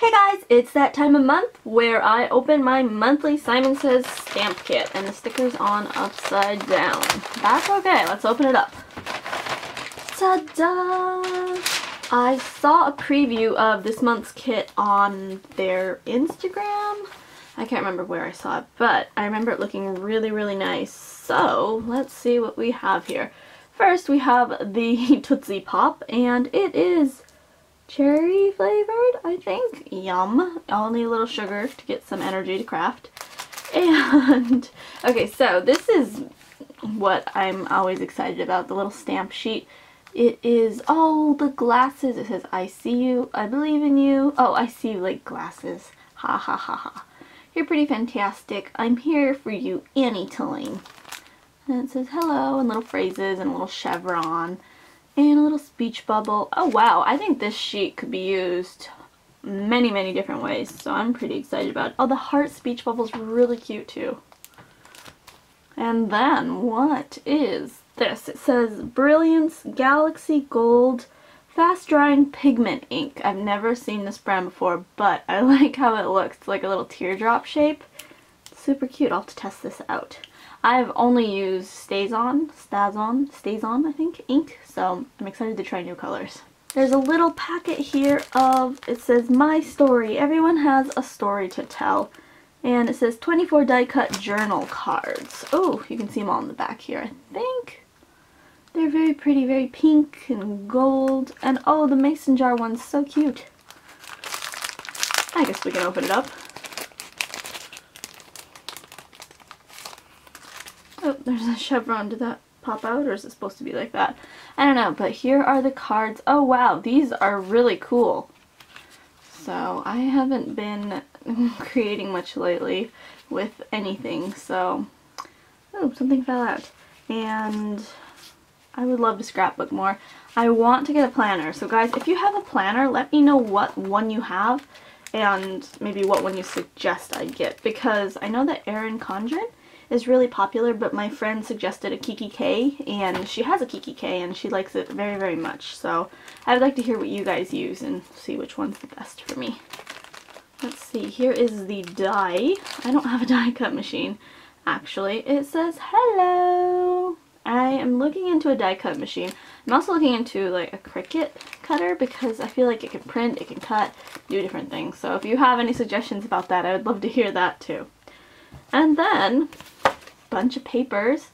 Hey guys, it's that time of month where I open my monthly Simon Says stamp kit and the sticker's on upside down. That's okay, let's open it up. Ta-da! I saw a preview of this month's kit on their Instagram. I can't remember where I saw it, but I remember it looking really, really nice. So, let's see what we have here. First, we have the Tootsie Pop, and it is cherry flavored, I think. Yum. Only a little sugar to get some energy to craft. And, okay, so this is what I'm always excited about, the little stamp sheet. It is, oh, the glasses. It says, I see you, I believe in you. Oh, I see you like glasses. Ha ha ha ha. You're pretty fantastic. I'm here for you anytime. And it says hello and little phrases and a little chevron. And a little speech bubble. Oh wow, I think this sheet could be used many, many different ways. So I'm pretty excited about it. Oh, the heart speech bubble is really cute too. And then what is this? It says Brilliance Galaxy Gold Fast Drying Pigment Ink. I've never seen this brand before, but I like how it looks. It's like a little teardrop shape. Super cute. I'll have to test this out. I've only used stays on, StazOn, StazOn, StazOn, I think, ink, so I'm excited to try new colors. There's a little packet here of, it says, My Story. Everyone has a story to tell. And it says 24 die cut journal cards. Oh, you can see them all in the back here, I think. They're very pretty, very pink and gold. And oh, the mason jar one's so cute. I guess we can open it up. Oh, there's a chevron. Did that pop out or is it supposed to be like that? I don't know, but here are the cards. Oh wow, these are really cool. So I haven't been creating much lately with anything, so... Oh, something fell out. And I would love to scrapbook more. I want to get a planner. So guys, if you have a planner, let me know what one you have and maybe what one you suggest I get. Because I know that Erin Condren is really popular, but my friend suggested a Kikki K, and she has a Kikki K, and she likes it very, very much. So I'd like to hear what you guys use and see which one's the best for me. Let's see, here is the die. I don't have a die cut machine, actually. It says, hello! I am looking into a die cut machine. I'm also looking into like a Cricut cutter because I feel like it can print, it can cut, do different things. So if you have any suggestions about that, I would love to hear that too. And then bunch of papers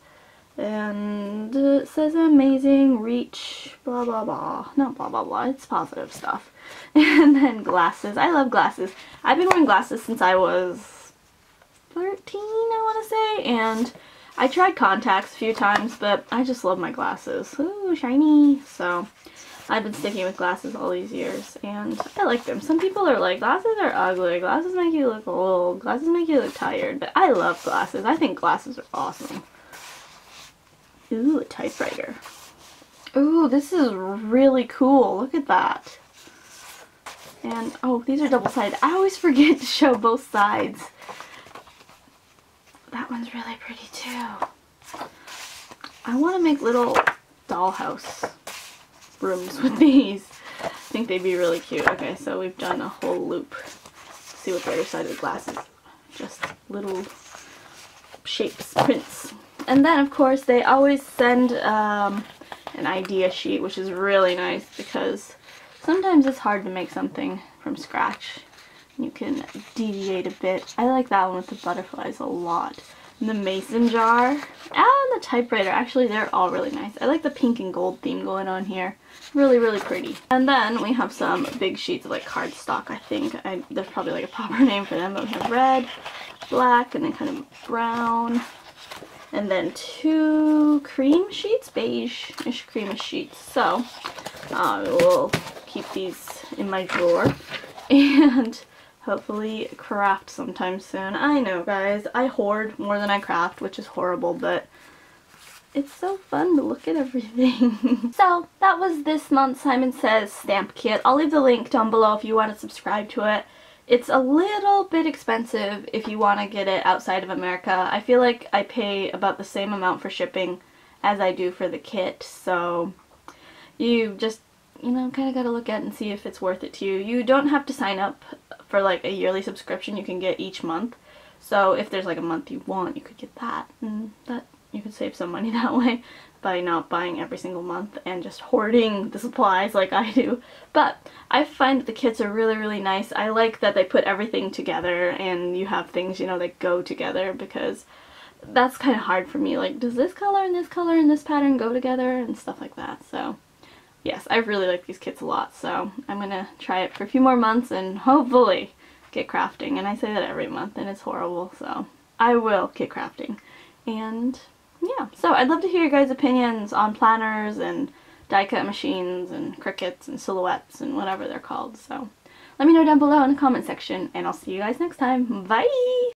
and it says amazing reach blah blah blah. Not blah blah blah it's positive stuff. And then glasses. I love glasses. I've been wearing glasses since I was 13 I want to say and I tried contacts a few times but I just love my glasses. Ooh shiny. So I've been sticking with glasses all these years and I like them. Some people are like, glasses are ugly, glasses make you look old, glasses make you look tired, but I love glasses. I think glasses are awesome. Ooh, a typewriter. Ooh, this is really cool. Look at that. And, oh, these are double-sided. I always forget to show both sides. That one's really pretty too. I want to make little dollhouse rooms with these. I think they'd be really cute. Okay, so we've done a whole loop. Let's see what the other side of the glass is. Just little shapes, prints. And then, of course, they always send um, an idea sheet, which is really nice because sometimes it's hard to make something from scratch. You can deviate a bit. I like that one with the butterflies a lot the mason jar, and the typewriter. Actually, they're all really nice. I like the pink and gold theme going on here. Really, really pretty. And then we have some big sheets of like cardstock, I think. I, there's probably like a proper name for them, but we have red, black, and then kind of brown. And then two cream sheets, beige-ish creamish sheets. So, uh, I will keep these in my drawer. And hopefully craft sometime soon. I know guys, I hoard more than I craft, which is horrible, but it's so fun to look at everything. so that was this month's Simon Says stamp kit. I'll leave the link down below if you want to subscribe to it. It's a little bit expensive if you want to get it outside of America. I feel like I pay about the same amount for shipping as I do for the kit, so you just, you know, kind of got to look at and see if it's worth it to you. You don't have to sign up for like a yearly subscription you can get each month. So if there's like a month you want, you could get that. And that you could save some money that way by not buying every single month and just hoarding the supplies like I do. But I find the kits are really, really nice. I like that they put everything together and you have things, you know, that go together because that's kind of hard for me. Like, does this color and this color and this pattern go together and stuff like that. So, yes, I really like these kits a lot. So, I'm going to try it for a few more months and hopefully get crafting. And I say that every month and it's horrible. So, I will get crafting. And, yeah. So, I'd love to hear your guys' opinions on planners and die cut machines and Cricuts and silhouettes and whatever they're called. So, let me know down below in the comment section and I'll see you guys next time. Bye!